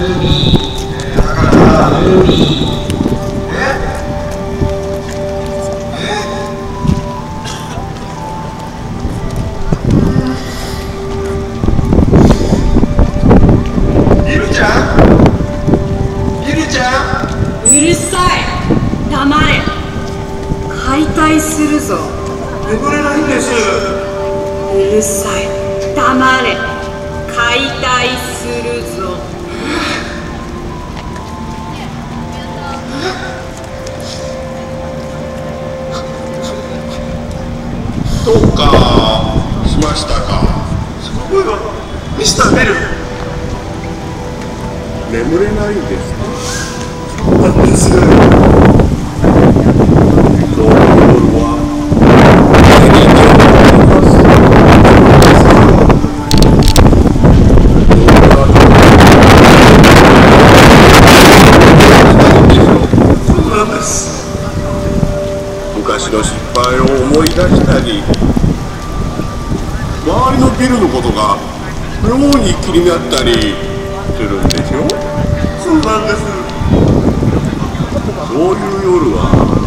うるさい。黙れ。解体するぞどうかしましたか？その声はミスターベル。眠れないんです。かなんです今日の夜は寝に行こうと思いますそうなんです昔の失敗を思い出したり周りのビルのことが妙に気になったりするんでしょそうなんです。そういう夜は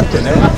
ーってね。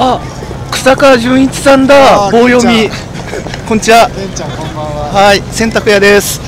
あ、草川純一さんだ。棒読み。こんにちは。はい、洗濯屋です。